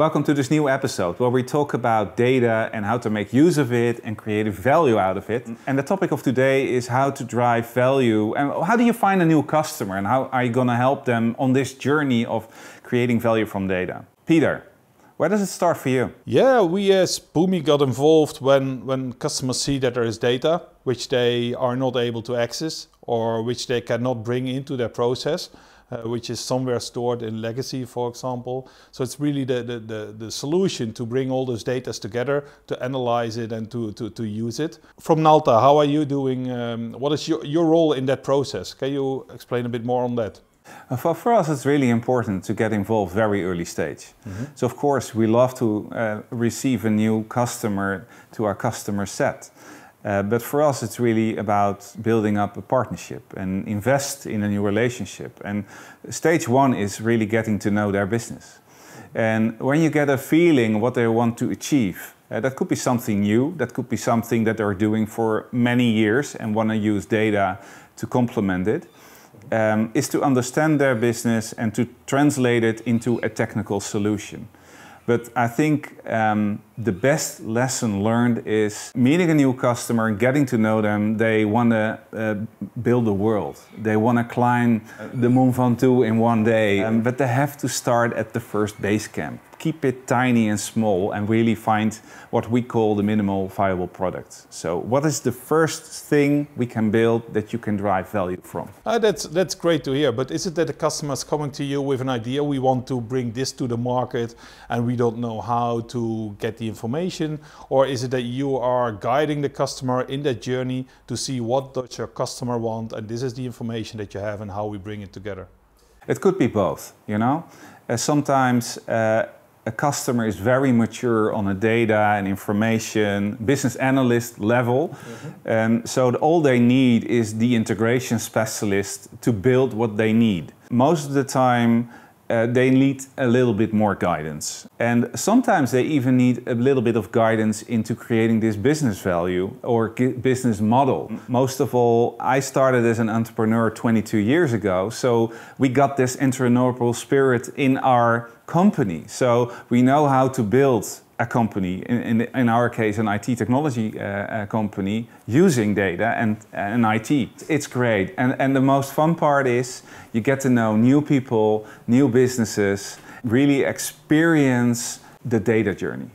Welcome to this new episode where we talk about data and how to make use of it and create value out of it. And the topic of today is how to drive value and how do you find a new customer and how are you going to help them on this journey of creating value from data? Peter, where does it start for you? Yeah, we as Boomi got involved when, when customers see that there is data which they are not able to access or which they cannot bring into their process uh, which is somewhere stored in legacy, for example. So it's really the, the, the, the, solution to bring all those data together, to analyze it and to, to, to use it. From Nalta, how are you doing? Um, what is your, your role in that process? Can you explain a bit more on that? Uh, for, for us, it's really important to get involved very early stage. Mm -hmm. So of course, we love to uh, receive a new customer to our customer set. Uh, but for us, it's really about building up a partnership and invest in a new relationship. And stage one is really getting to know their business. And when you get a feeling what they want to achieve, uh, that could be something new, that could be something that they're doing for many years and want to use data to complement it, um, is to understand their business and to translate it into a technical solution. But I think um, the best lesson learned is meeting a new customer, and getting to know them. They want to uh, build a world. They want to climb the Mont Ventoux in one day, um, but they have to start at the first base camp keep it tiny and small and really find what we call the minimal viable product. So what is the first thing we can build that you can drive value from? Uh, that's, that's great to hear, but is it that the customer is coming to you with an idea, we want to bring this to the market and we don't know how to get the information? Or is it that you are guiding the customer in that journey to see what does your customer want and this is the information that you have and how we bring it together? It could be both, you know. Uh, sometimes uh, a customer is very mature on a data and information business analyst level. Mm -hmm. um, so all they need is the integration specialist to build what they need. Most of the time, uh, they need a little bit more guidance. And sometimes they even need a little bit of guidance into creating this business value or business model. Most of all, I started as an entrepreneur 22 years ago, so we got this entrepreneurial spirit in our company. So we know how to build a company, in, in, in our case, an IT technology uh, uh, company, using data and, and IT. It's great. And, and the most fun part is you get to know new people, new businesses, really experience the data journey.